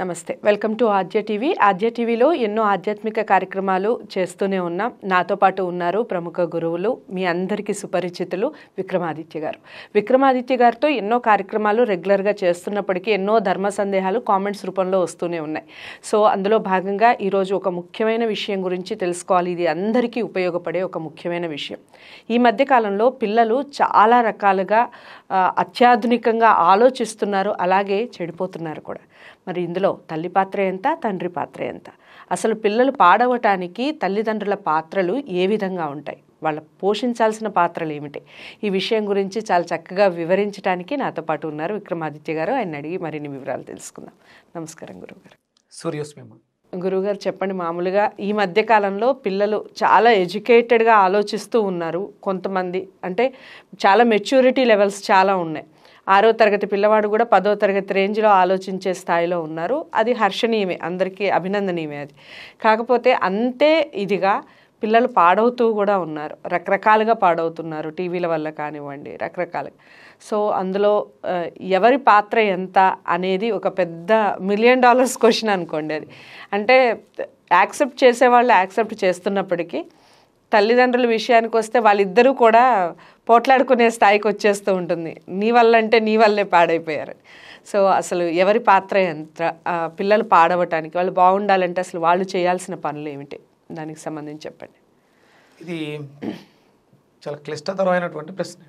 నమస్తే. Welcome to Aadya TV. ఆద్య టీవీలో ఎన్నో ఆధ్యాత్మిక కార్యక్రమాలు చేస్తూనే ఉన్నాం. నాతో పాటు ఉన్నారు ప్రముఖ గురువులు మీ అందరికీ సుపరిచితులు విక్రమాదిత్య గారు. విక్రమాదిత్య గారితో ఎన్నో కార్యక్రమాలు రెగ్యులర్గా చేస్తున్నప్పటికీ ఎన్నో ధర్మ సందేహాలు కామెంట్స్ రూపంలో వస్తూనే ఉన్నాయి. సో అందులో భాగంగా ఈరోజు ఒక ముఖ్యమైన విషయం గురించి తెలుసుకోవాలి. ఇది అందరికీ ఉపయోగపడే ఒక ముఖ్యమైన విషయం. ఈ మధ్యకాలంలో పిల్లలు చాలా రకాలుగా అత్యాధునికంగా ఆలోచిస్తున్నారు. అలాగే చెడిపోతున్నారు కూడా. మరి ఇందులో తల్లి పాత్ర ఎంత తండ్రి పాత్ర ఎంత. అసలు పిల్లలు పాడవటానికి తల్లిదండ్రుల పాత్రలు ఏ విధంగా ఉంటాయి? వాళ్ళ పోషించాల్సిన పాత్రలు ఏమిటి? ఈ విషయం గురించి చాలా చక్కగా వివరించడానికి నాతో పాటు ఉన్నారు విక్రమాదిత్య గారు. ఆయన అడిగి మరిన్ని వివరాలు తెలుసుకుందాం. నమస్కారం గురువుగారు. సూర్యోస్మిమ. గురువుగారు చెప్పండి మామూలుగా ఈ మధ్య కాలంలో పిల్లలు చాలా ఎడ్యుకేటెడ్గా ఆలోచిస్తూ ఉన్నారు. కొంతమంది అంటే చాలా మెచ్యూరిటీ లెవెల్స్ చాలా ఉన్నాయి. ఆరో తరగతి పిల్లవాడు కూడా పదో తరగతి రేంజ్లో ఆలోచించే స్థాయిలో ఉన్నారు. అది హర్షణీయమే అందరికీ అభినందనీయమే అది. కాకపోతే అంతే ఇదిగా పిల్లలు పాడవుతూ కూడా ఉన్నారు. రకరకాలుగా పాడవుతున్నారు టీవీల వల్ల కానివ్వండి రకరకాలుగా. సో అందులో ఎవరి పాత్ర ఎంత అనేది ఒక పెద్ద మిలియన్ డాలర్స్ క్వశ్చన్ అనుకోండి అది. అంటే యాక్సెప్ట్ చేసేవాళ్ళు యాక్సెప్ట్ చేస్తున్నప్పటికీ తల్లిదండ్రుల విషయానికి వస్తే వాళ్ళిద్దరూ కూడా పోట్లాడుకునే స్థాయికి వచ్చేస్తూ ఉంటుంది. నీ వల్ల అంటే నీ వల్లే పాడైపోయారు. సో అసలు ఎవరి పాత్ర ఎంత పిల్లలు పాడవటానికి వాళ్ళు బాగుండాలంటే అసలు వాళ్ళు చేయాల్సిన పనులు ఏమిటి? దానికి సంబంధించి చెప్పండి. ఇది చాలా క్లిష్టతరమైనటువంటి ప్రశ్న.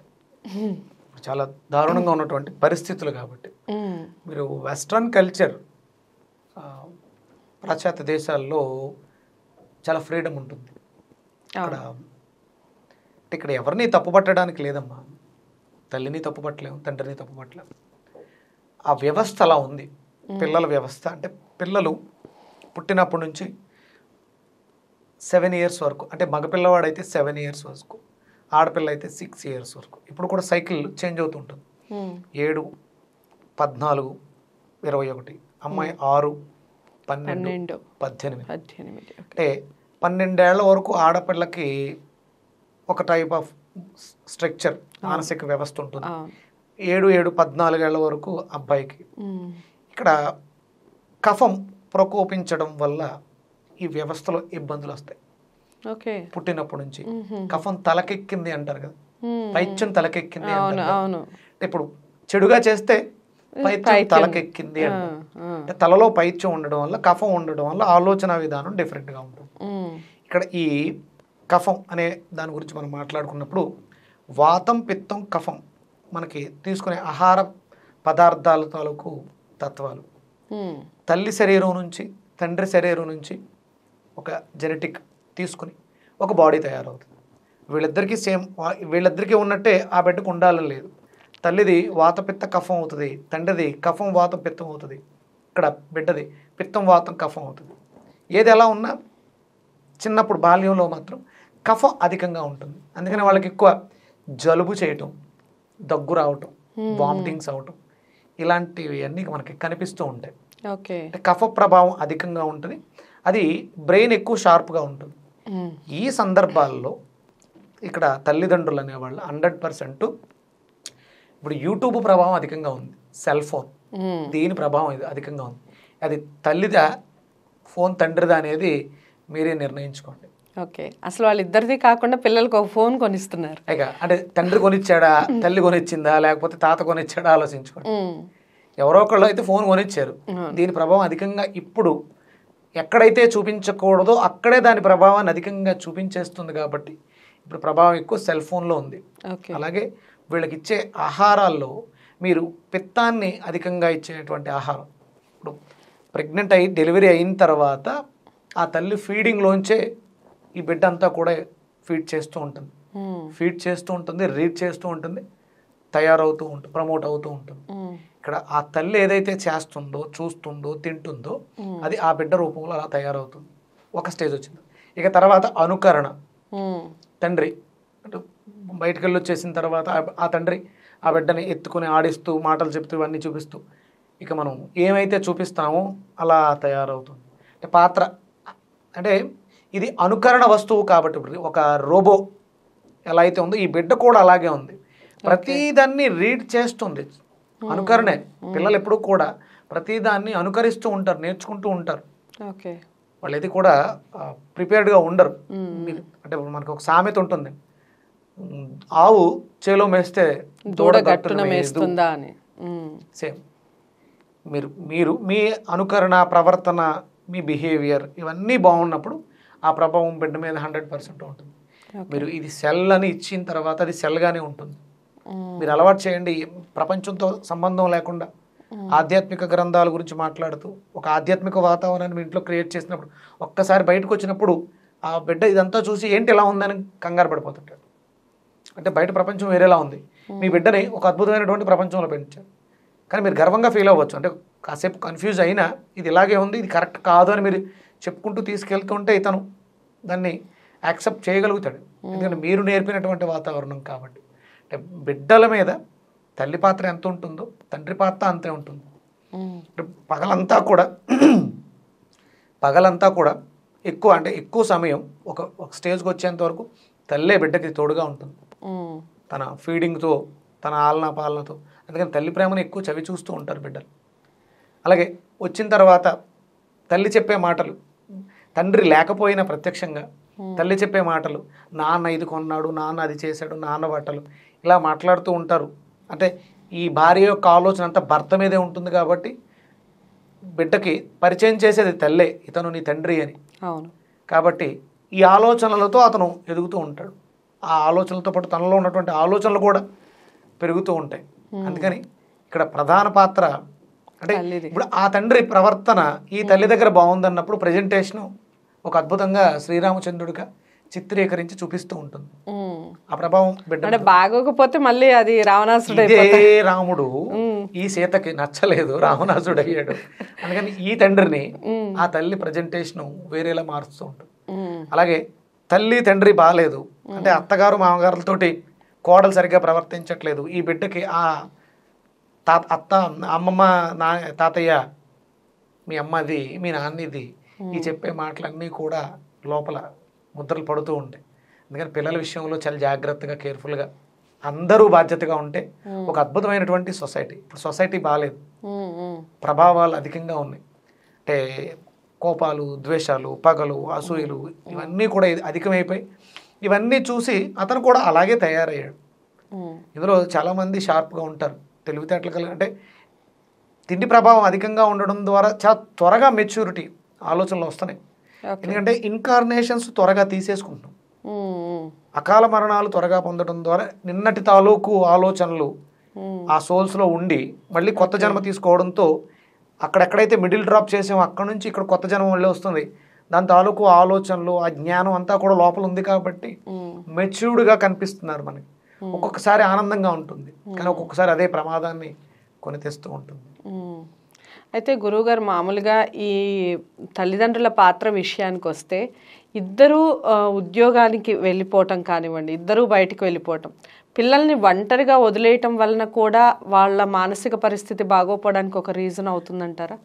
చాలా దారుణంగా ఉన్నటువంటి పరిస్థితులు కాబట్టి. మీరు వెస్ట్రన్ కల్చర్ పాశ్చాత్య దేశాల్లో చాలా ఫ్రీడమ్ ఉంటుంది. అక్కడ ఇక్కడ ఎవరిని తప్పుపట్టడానికి లేదమ్మా. తల్లిని తప్పుపట్టలేము తండ్రిని తప్పుపట్టలేము. ఆ వ్యవస్థ అలా ఉంది. పిల్లల వ్యవస్థ అంటే పిల్లలు పుట్టినప్పటి నుంచి సెవెన్ ఇయర్స్ వరకు అంటే మగపిల్లవాడైతే సెవెన్ ఇయర్స్ వరకు ఆడపిల్ల అయితే సిక్స్ ఇయర్స్ వరకు. ఇప్పుడు కూడా సైకిల్ చేంజ్ అవుతుంటుంది ఏడు పద్నాలుగు ఇరవై ఒకటి అమ్మాయి ఆరు పన్నెండు పద్దెనిమిది. అంటే పన్నెండేళ్ళ వరకు ఆడపిల్లకి ఒక టైప్ ఆఫ్ స్ట్రక్చర్ మానసిక వ్యవస్థ ఉంటుంది. ఏడు ఏడు పద్నాలుగేళ్ళ వరకు అబ్బాయికి. ఇక్కడ కఫం ప్రకోపించడం వల్ల ఈ వ్యవస్థలో ఇబ్బందులు వస్తాయి. ఓకే. పుట్టినప్పటి నుంచి. కఫం తలకెక్కింది అంటారు కదా. పైత్యం తలకెక్కింది అంటారు ఇప్పుడు చెడుగా చేస్తే పైత్యం. తలకెక్కింది. అంటే తలలో పైత్యం ఉండడం వల్ల కఫం ఉండడం వల్ల ఆలోచన విధానం డిఫరెంట్గా ఉంటుంది. ఇక్కడ ఈ కఫం అనే దాని గురించి మనం మాట్లాడుకున్నప్పుడు వాతం పిత్తం కఫం మనకి తీసుకునే ఆహార పదార్థాల తాలూకు తత్వాలు. తల్లి శరీరం నుంచి తండ్రి శరీరం నుంచి ఒక జెనెటిక్ తీసుకుని ఒక బాడీ తయారవుతుంది వీళ్ళిద్దరికీ సేమ్ వీళ్ళిద్దరికీ ఉన్నట్టే ఆ బిడ్డకు ఉండాలని లేదు తల్లిది వాతపిత్త కఫం అవుతుంది తండ్రిది కఫం వాతం పిత్తం అవుతుంది ఇక్కడ బిడ్డది పిత్తం వాతం కఫం అవుతుంది. ఏది ఎలా ఉన్నా చిన్నప్పుడు బాల్యంలో మాత్రం కఫం అధికంగా ఉంటుంది. అందుకని వాళ్ళకి ఎక్కువ జలుబు చేయటం దగ్గు రావటం వామిటింగ్స్ అవటం ఇలాంటివి అన్నీ మనకి కనిపిస్తూ ఉంటాయి. ఓకే. అంటే కఫ ప్రభావం అధికంగా ఉంటుంది. అది బ్రెయిన్ ఎక్కువ షార్ప్గా ఉంటుంది. ఈ సందర్భాల్లో ఇక్కడ తల్లిదండ్రులు అనేవాళ్ళు హండ్రెడ్ పర్సెంట్ ఇప్పుడు యూట్యూబ్ ప్రభావం అధికంగా ఉంది. Cell phone. దీని ప్రభావం ఇది? అధికంగా ఉంది. అది తల్లిదా ఫోన్ తండ్రిదా అనేది మీరే నిర్ణయించుకోండి. ఓకే. అసలు వాళ్ళిద్దరిది కాకుండా పిల్లలకు ఒక ఫోన్ కొనిస్తున్నారు. అంటే తండ్రి కొనిచ్చాడా? తల్లి కొనిచ్చిందా? లేకపోతే తాత కొనిచ్చాడా? ఆలోచించుకోండి. ఎవరో ఒకళ్ళు అయితే ఫోన్ కొనిచ్చారు. దీని ప్రభావం అధికంగా ఇప్పుడు ఎక్కడైతే చూపించకూడదో అక్కడే దాని ప్రభావాన్ని అధికంగా చూపించేస్తుంది కాబట్టి ఇప్పుడు ప్రభావం ఎక్కువ సెల్ ఫోన్లో ఉంది. ఓకే. అలాగే వీళ్ళకి ఇచ్చే ఆహారాల్లో మీరు పిత్తాన్ని అధికంగా ఇచ్చేటువంటి ఆహారం. ఇప్పుడు ప్రెగ్నెంట్ అయ్యి డెలివరీ అయిన తర్వాత ఆ తల్లి ఫీడింగ్లోంచే ఈ బిడ్డ అంతా కూడా ఫీడ్ చేస్తూ ఉంటుంది. ఫీడ్ చేస్తూ ఉంటుంది రీడ్ చేస్తూ ఉంటుంది తయారవుతూ ఉంటుంది ప్రమోట్ అవుతూ ఉంటుంది. ఇక్కడ ఆ తల్లి ఏదైతే చేస్తుందో చూస్తుందో తింటుందో అది ఆ బిడ్డ రూపంలో అలా తయారవుతుంది. ఒక స్టేజ్ వచ్చింది. ఇక తర్వాత అనుకరణ. తండ్రి అంటే బయటకు వెళ్ళి వచ్చేసిన తర్వాత ఆ- తండ్రి ఆ బిడ్డని ఎత్తుకుని ఆడిస్తూ మాటలు చెప్తూ ఇవన్నీ చూపిస్తూ ఇక మనం ఏమైతే చూపిస్తామో అలా తయారవుతుంది. అంటే పాత్ర అంటే ఇది అనుకరణ వస్తువు కాబట్టి ఇప్పుడు ఒక రోబో ఎలా అయితే ఉందో ఈ బిడ్డ కూడా అలాగే ఉంది. ప్రతిదాన్ని రీడ్ చేస్తుంది. అనుకరణే. పిల్లలు ఎప్పుడూ కూడా ప్రతిదాన్ని అనుకరిస్తూ ఉంటారు నేర్చుకుంటూ ఉంటారు. ఓకే. వాళ్ళు కూడా ప్రిపేర్డ్గా ఉండరు. అంటే మనకు ఒక సామెత ఉంటుంది. ఆవు చేలో మేస్తే దూడ గట్టున మేస్తుందా అని. సేమ్. మీరు మీరు మీ అనుకరణ ప్రవర్తన మీ బిహేవియర్ ఇవన్నీ బాగున్నప్పుడు ఆ ప్రభావం బిడ్డ మీద హండ్రెడ్ పర్సెంట్ ఉంటుంది. మీరు ఇది సెల్ అని ఇచ్చిన తర్వాత అది సెల్గానే ఉంటుంది. మీరు అలవాటు చేయండి. ప్రపంచంతో సంబంధం లేకుండా ఆధ్యాత్మిక గ్రంథాల గురించి మాట్లాడుతూ ఒక ఆధ్యాత్మిక వాతావరణాన్ని మీ ఇంట్లో క్రియేట్ చేసినప్పుడు ఒక్కసారి బయటకు వచ్చినప్పుడు ఆ బిడ్డ ఇదంతా చూసి ఏంటి ఎలా ఉందని కంగారు పడిపోతుంటాడు అంటే బయట ప్రపంచం వేరేలా ఉంది. మీ బిడ్డని ఒక అద్భుతమైనటువంటి ప్రపంచంలో పెంచారు. కానీ మీరు గర్వంగా ఫీల్ అవ్వచ్చు. అంటే కాసేపు కన్ఫ్యూజ్ అయినా ఇది ఇలాగే ఉంది ఇది కరెక్ట్ కాదు అని మీరు చెప్పుకుంటూ తీసుకెళ్తుంటే ఇతను దాన్ని యాక్సెప్ట్ చేయగలుగుతాడు. ఎందుకంటే మీరు నేర్పినటువంటి వాతావరణం కాబట్టి. అంటే బిడ్డల మీద తల్లి పాత్ర ఎంత ఉంటుందో తండ్రి పాత్ర అంతే ఉంటుంది. అంటే పగలంతా కూడా పగలంతా కూడా ఎక్కువ అంటే ఎక్కువ సమయం ఒక ఒక స్టేజ్కి వచ్చేంత వరకు తల్లే బిడ్డకి తోడుగా ఉంటుంది. తన ఫీడింగ్తో తన ఆలన పాలనతో అందుకని తల్లి ప్రేమను ఎక్కువ చవి చూస్తూ ఉంటారు బిడ్డలు. అలాగే వచ్చిన తర్వాత తల్లి చెప్పే మాటలు తండ్రి లేకపోయినా ప్రత్యక్షంగా తల్లి చెప్పే మాటలు నాన్న ఇది కొన్నాడు నాన్న అది చేశాడు నాన్న బట్టలు ఇలా మాట్లాడుతూ ఉంటారు. అంటే ఈ భార్య యొక్క ఆలోచన అంతా భర్త మీదే ఉంటుంది కాబట్టి బిడ్డకి పరిచయం చేసేది తల్లే ఇతను నీ తండ్రి అని. అవును. కాబట్టి ఈ ఆలోచనలతో అతను ఎదుగుతూ ఉంటాడు. ఆ ఆలోచనలతో పాటు తనలో ఉన్నటువంటి ఆలోచనలు కూడా పెరుగుతూ ఉంటాయి. అందుకని ఇక్కడ ప్రధాన పాత్ర అంటే. ఇప్పుడు ఆ తండ్రి ప్రవర్తన ఈ తల్లి దగ్గర బాగుందన్నప్పుడు ప్రజెంటేషన్ ఒక అద్భుతంగా శ్రీరామచంద్రుడిగా చిత్రీకరించి చూపిస్తూ ఉంటుంది. ఆ ప్రభావం బిడ్డ అంటే బాగోకపోతే మళ్ళీ అది రావణాసుడు రాముడు ఈ సీతకి నచ్చలేదు రావణాసుడు అయ్యాడు. అందుకని ఈ తండ్రిని ఆ తల్లి ప్రజెంటేషన్ వేరేలా మారుస్తూ ఉంటుంది. అలాగే తల్లి తండ్రి బాగాలేదు అంటే అత్తగారు మామగారులతోటి కోడలు సరిగ్గా ప్రవర్తించట్లేదు. ఈ బిడ్డకి ఆ తాత అత్త అమ్మమ్మ నా తాతయ్య మీ అమ్మది మీ నాన్నది ఈ చెప్పే మాటలన్నీ కూడా లోపల ముద్రలు పడుతూ ఉంటాయి. అందుకని పిల్లల విషయంలో చాలా జాగ్రత్తగా కేర్ఫుల్గా అందరూ బాధ్యతగా ఉంటే ఒక అద్భుతమైనటువంటి సొసైటీ. ఇప్పుడు సొసైటీ బాగాలేదు. ప్రభావాలు అధికంగా ఉన్నాయి. అంటే కోపాలు ద్వేషాలు పగలు అసూయలు ఇవన్నీ కూడా అధికమైపోయి ఇవన్నీ చూసి అతను కూడా అలాగే తయారయ్యాడు. ఇందులో చాలామంది షార్ప్గా ఉంటారు తెలివితేటలు కలిగి అంటే తిండి ప్రభావం అధికంగా ఉండడం ద్వారా చాలా త్వరగా మెచ్యూరిటీ ఆలోచనలు వస్తున్నాయి ఎందుకంటే ఇన్కార్నేషన్స్ త్వరగా తీసేసుకుంటాం ఉమ్. ఉమ్. అకాల మరణాలు త్వరగా పొందడం ద్వారా నిన్నటి తాలూకు ఆలోచనలు. ఆ సోల్స్లో ఉండి మళ్ళీ కొత్త జన్మ తీసుకోవడంతో అక్కడెక్కడైతే మిడిల్ డ్రాప్ చేసామో అక్కడ నుంచి ఇక్కడ కొత్త జన్మ మళ్ళీ వస్తుంది దాని తాలూకు ఆలోచనలు ఆ జ్ఞానం అంతా కూడా లోపల ఉంది కాబట్టి. మెచ్యూర్డ్గా కనిపిస్తున్నారు మనకి. ఒక్కొక్కసారి ఆనందంగా ఉంటుంది కానీ ఒక్కొక్కసారి అదే ప్రమాదాన్ని కొని తెస్తూ ఉంటుంది. అయితే గురువుగారు మామూలుగా ఈ తల్లిదండ్రుల పాత్ర విషయానికి వస్తే ఇద్దరూ ఉద్యోగానికి వెళ్ళిపోవటం కానివ్వండి ఇద్దరూ బయటికి వెళ్ళిపోవటం పిల్లల్ని ఒంటరిగా వదిలేయటం వలన కూడా వాళ్ళ మానసిక పరిస్థితి బాగోపోవడానికి ఒక రీజన్ అవుతుందంటారా?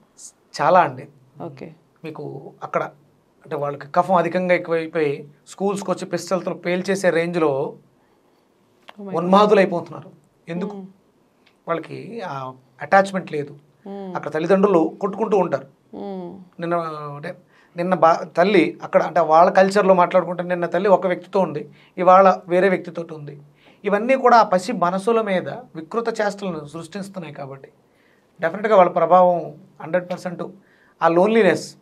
చాలా అండి. ఓకే. మీకు అక్కడ అంటే వాళ్ళకి కఫం అధికంగా ఎక్కువైపోయి స్కూల్స్కి వచ్చి పిస్టల్తో పేల్చేసే రేంజ్లో ఉన్మాదులు అయిపోతున్నారు ఎందుకు? వాళ్ళకి ఆ అటాచ్మెంట్ లేదు. అక్కడ తల్లిదండ్రులు కొట్టుకుంటూ ఉంటారు. మ్మ్. నిన్న అంటే నిన్న బా తల్లి అక్కడ అంటే వాళ్ళ కల్చర్లో మాట్లాడుకుంటే నిన్న తల్లి ఒక వ్యక్తితో ఉంది ఇవాళ వేరే వ్యక్తితో ఉంది. ఇవన్నీ కూడా ఆ పసి మనసుల మీద వికృత చేష్టలను సృష్టిస్తున్నాయి కాబట్టి. డెఫినెట్గా వాళ్ళ ప్రభావం హండ్రెడ్ పర్సెంట్ ఆ లోన్లీనెస్.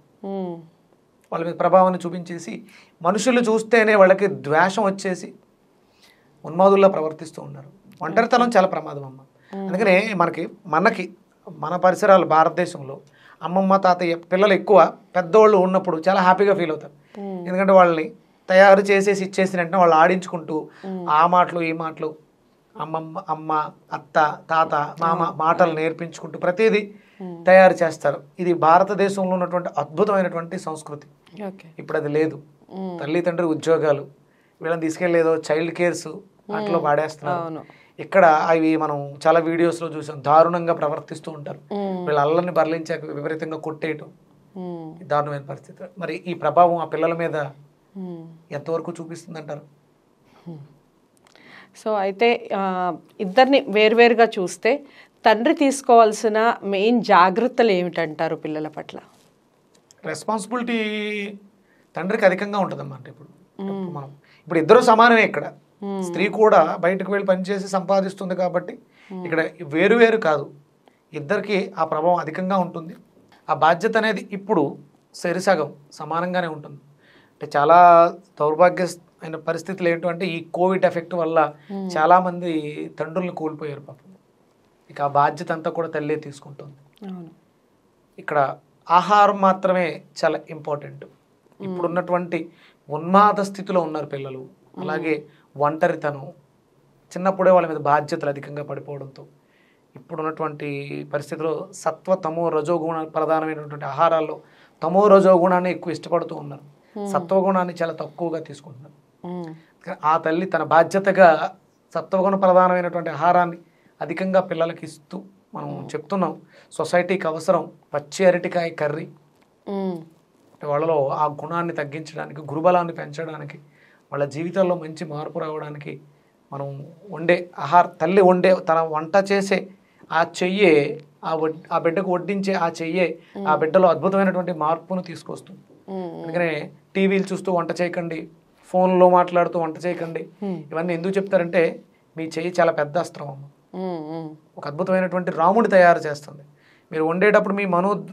వాళ్ళ మీద ప్రభావాన్ని చూపించేసి మనుషులు చూస్తేనే వాళ్ళకి ద్వేషం వచ్చేసి ఉన్మాదుల్లా ప్రవర్తిస్తూ ఉన్నారు. ఒంటరితనం చాలా ప్రమాదం అమ్మ అందుకనే మనకి మనకి మన పరిసరాలు భారతదేశంలో అమ్మమ్మ తాతయ్య పిల్లలు ఎక్కువ పెద్దోళ్ళు ఉన్నప్పుడు చాలా హ్యాపీగా ఫీల్ అవుతారు. ఎందుకంటే వాళ్ళని తయారు చేసేసి ఇచ్చేసిన వెంటనే వాళ్ళు ఆడించుకుంటూ ఆ మాటలు ఈ మాటలు అమ్మమ్మ అమ్మ అత్త తాత మామ. మాటలు నేర్పించుకుంటూ ప్రతిదీ తయారు చేస్తారు. ఇది భారతదేశంలో ఉన్నటువంటి అద్భుతమైనటువంటి సంస్కృతి. ఇప్పుడు అది లేదు. తల్లి తండ్రి ఉద్యోగాలు వీళ్ళని తీసుకెళ్ళేదో చైల్డ్ కేర్స్ వాటిలో వాడేస్తున్నారు. అవును. ఇక్కడ అవి మనం చాలా వీడియోస్లో చూసాం. దారుణంగా ప్రవర్తిస్తూ ఉంటారు. వీళ్ళ అల్లరిని బరలించాక విపరీతంగా కొట్టేయటం. దారుణమైన పరిస్థితి. మరి ఈ ప్రభావం ఆ పిల్లల మీద. ఎంతవరకు చూపిస్తుందంటారు? సో అయితే ఇద్దరిని వేరువేరుగా చూస్తే తండ్రి తీసుకోవాల్సిన మెయిన్ జాగ్రత్తలు ఏమిటంటారు పిల్లల పట్ల? రెస్పాన్సిబిలిటీ తండ్రికి అధికంగా ఉంటుందన్నమాట అంటే ఇప్పుడు ఇప్పుడు మనం ఇప్పుడు ఇద్దరు సమానమే ఇక్కడ. స్త్రీ కూడా బయటకు వెళ్ళి పనిచేసి సంపాదిస్తుంది కాబట్టి ఇక్కడ వేరు వేరు కాదు. ఇద్దరికి ఆ ప్రభావం అధికంగా ఉంటుంది. ఆ బాధ్యత అనేది ఇప్పుడు సరిసగం సమానంగానే ఉంటుంది. అంటే చాలా దౌర్భాగ్య అయిన పరిస్థితులు ఏంటంటే ఈ కోవిడ్ ఎఫెక్ట్ వల్ల చాలా మంది తండ్రుల్ని కోల్పోయారు పాపం. ఇక ఆ బాధ్యత అంతా కూడా తల్లే తీసుకుంటుంది. ఇక్కడ ఆహారం మాత్రమే చాలా ఇంపార్టెంట్. ఇప్పుడున్నటువంటి ఉన్మాద స్థితిలో ఉన్నారు పిల్లలు. అలాగే ఒంటరితనం చిన్నప్పుడే వాళ్ళ మీద బాధ్యతలు అధికంగా పడిపోవడంతో. ఇప్పుడున్నటువంటి పరిస్థితిలో సత్వ తమో రజోగుణ ప్రధానమైనటువంటి ఆహారాల్లో తమో రజోగుణాన్ని ఎక్కువ ఇష్టపడుతూ ఉన్నారు. సత్వగుణాన్ని చాలా తక్కువగా తీసుకుంటున్నారు. ఆ తల్లి తన బాధ్యతగా సత్వగుణ ప్రధానమైనటువంటి ఆహారాన్ని అధికంగా పిల్లలకి ఇస్తూ మనం చెప్తున్నాం. సొసైటీకి అవసరం పచ్చి అరటికాయ కర్రీ. వాళ్ళలో ఆ గుణాన్ని తగ్గించడానికి గురుబలాన్ని పెంచడానికి వాళ్ళ జీవితాల్లో మంచి మార్పు రావడానికి మనం వండే ఆహార తల్లి వండే తన వంట చేసే ఆ చెయ్యే ఆ ఆ బిడ్డకు వడ్డించే ఆ చెయ్యే ఆ బిడ్డలో అద్భుతమైనటువంటి మార్పును తీసుకొస్తుంది. అందుకనే టీవీలు చూస్తూ వంట చేయకండి ఫోన్లో మాట్లాడుతూ వంట చేయకండి. ఇవన్నీ ఎందుకు చెప్తారంటే మీ చెయ్యి చాలా పెద్ద అస్త్రం అమ్మ. ఒక అద్భుతమైనటువంటి రాముడి తయారు చేస్తుంది. మీరు వండేటప్పుడు మీ మనో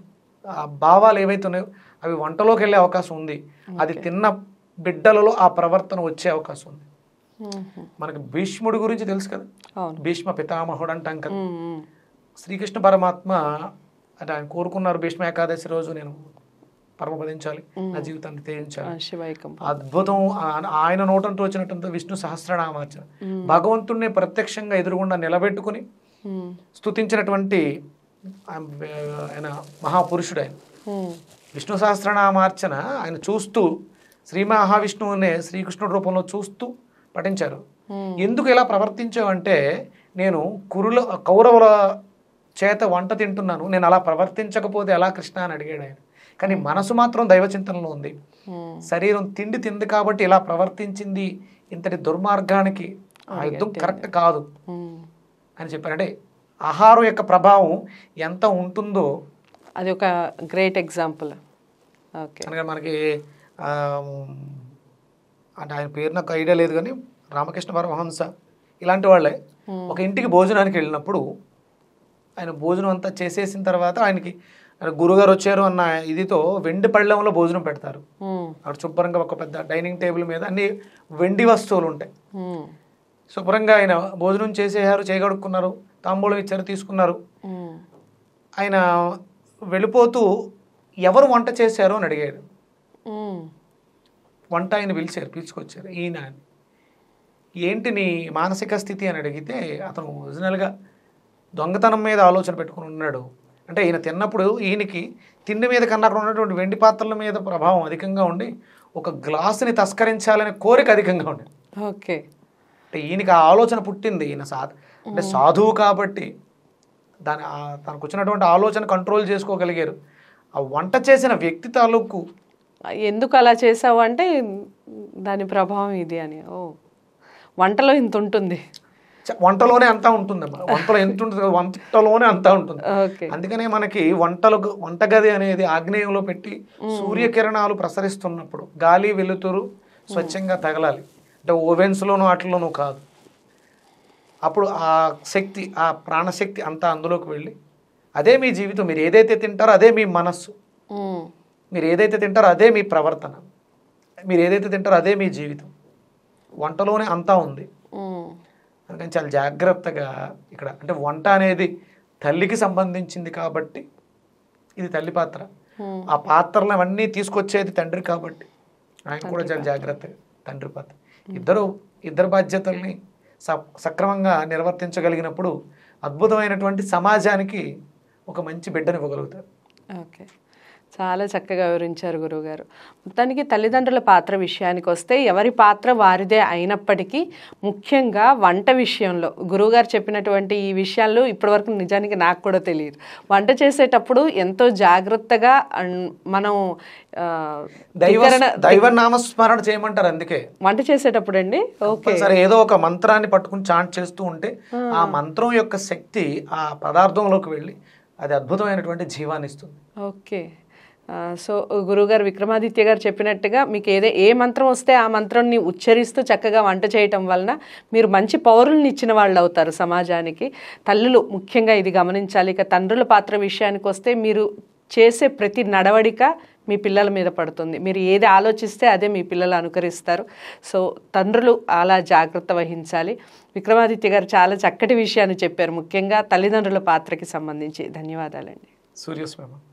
భావాలు ఏవైతే ఉన్నాయో అవి వంటలోకి వెళ్ళే అవకాశం ఉంది. అది తిన్న బిడ్డలలో ఆ ప్రవర్తన వచ్చే అవకాశం ఉంది. మనకి భీష్ముడి గురించి తెలుసు కదా? భీష్మ పితామహుడు అంటాం కదా? శ్రీకృష్ణ పరమాత్మ అంటే ఆయన కోరుకున్నారు భీష్మ ఏకాదశి రోజు నేను పరమపదించాలి నా జీవితాన్ని తేయించాలి అద్భుతం. ఆయన నోటంటూ వచ్చినట్టు విష్ణు సహస్రనామార్చన భగవంతుణ్ణి ప్రత్యక్షంగా ఎదురుగుండా నిలబెట్టుకుని ఉమ్, స్తుతించినటువంటి ఆయన మహాపురుషుడు ఆయన విష్ణు సహస్రనామార్చన ఆయన చూస్తూ శ్రీ మహావిష్ణువునే శ్రీకృష్ణుడి రూపంలో చూస్తూ పఠించారు. ఎందుకు ఇలా ప్రవర్తించావంటే నేను కురుల కౌరవుల చేత వంట తింటున్నాను నేను అలా ప్రవర్తించకపోతే ఎలా కృష్ణ అని అడిగాడు ఆయన. కానీ మనసు మాత్రం దైవ చింతనలో ఉంది. ఉమ్, శరీరం తిండి తింది కాబట్టి ఇలా ప్రవర్తించింది? ఇంతటి దుర్మార్గానికి ఆ యుద్ధం కరెక్ట్ కాదు. ఉమ్. అని చెప్పారంటే ఆహారం యొక్క ప్రభావం ఎంత ఉంటుందో అది ఒక గ్రేట్ ఎగ్జాంపుల్ ఓకే అనగా మనకి అంటే ఆయన పేరు నాకు ఐడియా లేదు కానీ రామకృష్ణ పరమహంస ఇలాంటి వాళ్ళే ఒక ఇంటికి భోజనానికి వెళ్ళినప్పుడు ఆయన భోజనం అంతా చేసేసిన తర్వాత ఆయనకి ఆయన గురుగారు వచ్చారు అన్న ఇదితో వెండి పళ్ళెంలో భోజనం పెడతారు. అక్కడ శుభ్రంగా ఒక పెద్ద డైనింగ్ టేబుల్ మీద అన్ని వెండి వస్తువులు ఉంటాయి. శుభ్రంగా ఆయన భోజనం చేసేసారు చేయగడుక్కున్నారు తాంబూలం ఇచ్చారు తీసుకున్నారు. ఆయన వెళ్ళిపోతూ ఎవరు వంట చేశారు అని అడిగాడు వంట ఆయన పిలిచారు పిలుచుకొచ్చారు. ఈయన. ఏంటి నీ మానసిక స్థితి అని అడిగితే అతను ఒరిజినల్గా దొంగతనం మీద ఆలోచన పెట్టుకుని ఉన్నాడు. అంటే ఈయన తిన్నప్పుడు ఈయనకి తిండి మీద కన్నా అక్కడ ఉన్నటువంటి వెండి పాత్రల మీద ప్రభావం అధికంగా ఉండి ఒక గ్లాసుని తస్కరించాలనే కోరిక అధికంగా ఉండేది ఓకే. అంటే ఈయనకి ఆ ఆలోచన పుట్టింది. ఈయన సా అంటే సాధువు కాబట్టి దాని తనకు వచ్చినటువంటి ఆలోచన కంట్రోల్ చేసుకోగలిగారు. ఆ వంట చేసిన వ్యక్తి తాలూకు ఎందుకు అలా చేసావు అంటే దాని ప్రభావం ఇది అని. ఓ. వంటలో ఇంత ఉంటుంది. వంటలోనే అంతా ఉంటుందమ్మా. వంటలో ఎంత ఉంటుంది వంటలోనే అంతా ఉంటుంది. అందుకనే మనకి వంటలకు వంటగది అనేది ఆగ్నేయంలో పెట్టి సూర్యకిరణాలు ప్రసరిస్తున్నప్పుడు గాలి వెలుతురు స్వచ్ఛంగా తగలాలి. అంటే ఓవెన్స్లోనూ వాటిలోనూ కాదు. అప్పుడు ఆ శక్తి ఆ ప్రాణశక్తి అంతా అందులోకి వెళ్ళి అదే మీ జీవితం మీరు ఏదైతే తింటారో అదే మీ మనస్సు. మీరు ఏదైతే తింటారో అదే మీ ప్రవర్తన. మీరు ఏదైతే తింటారో అదే మీ జీవితం. వంటలోనే అంతా ఉంది. అందుకని చాలా జాగ్రత్తగా ఇక్కడ అంటే వంట అనేది తల్లికి సంబంధించింది కాబట్టి ఇది తల్లి పాత్ర. ఆ పాత్రలు అవన్నీ తీసుకొచ్చేది తండ్రి కాబట్టి ఆయన కూడా చాలా జాగ్రత్తగా తండ్రి పాత్ర. ఇద్దరు ఇద్దరు బాధ్యతల్ని సక్రమంగా నిర్వర్తించగలిగినప్పుడు అద్భుతమైనటువంటి సమాజానికి ఒక మంచి బిడ్డని ఇవ్వగలుగుతారు ఓకే. చాలా చక్కగా వివరించారు గురువుగారు. మొత్తానికి తల్లిదండ్రుల పాత్ర విషయానికి వస్తే ఎవరి పాత్ర వారిదే అయినప్పటికీ ముఖ్యంగా వంట విషయంలో. గురువుగారు చెప్పినటువంటి ఈ విషయాలు ఇప్పటివరకు నిజానికి నాకు కూడా తెలియదు. వంట చేసేటప్పుడు ఎంతో జాగ్రత్తగా మనం దైవ నామస్మరణ చేయమంటారు అందుకే. వంట చేసేటప్పుడు అండి ఓకే. సరే ఏదో ఒక మంత్రాన్ని పట్టుకుని చాంట్ చేస్తూ ఉంటే ఆ మంత్రం యొక్క శక్తి ఆ పదార్థంలోకి వెళ్ళి అది అద్భుతమైనటువంటి జీవాన్ని ఇస్తుంది. ఓకే. సో గురువుగారు విక్రమాదిత్య గారు చెప్పినట్టుగా మీకు ఏదే ఏ మంత్రం వస్తే ఆ మంత్రాన్ని ఉచ్చరిస్తూ చక్కగా వంట చేయటం వలన మీరు మంచి పౌరుల్ని ఇచ్చిన వాళ్ళు అవుతారు సమాజానికి. తల్లులు ముఖ్యంగా ఇది గమనించాలి. ఇక తండ్రుల పాత్ర విషయానికి వస్తే మీరు చేసే ప్రతి నడవడిక మీ పిల్లల మీద పడుతుంది. మీరు ఏది ఆలోచిస్తే అదే మీ పిల్లలు అనుకరిస్తారు. సో తండ్రులు అలా జాగ్రత్త వహించాలి. విక్రమాదిత్య గారు చాలా చక్కటి విషయాన్ని చెప్పారు. ముఖ్యంగా తల్లిదండ్రుల పాత్రకి సంబంధించి. ధన్యవాదాలండి. సూర్యస్వామి.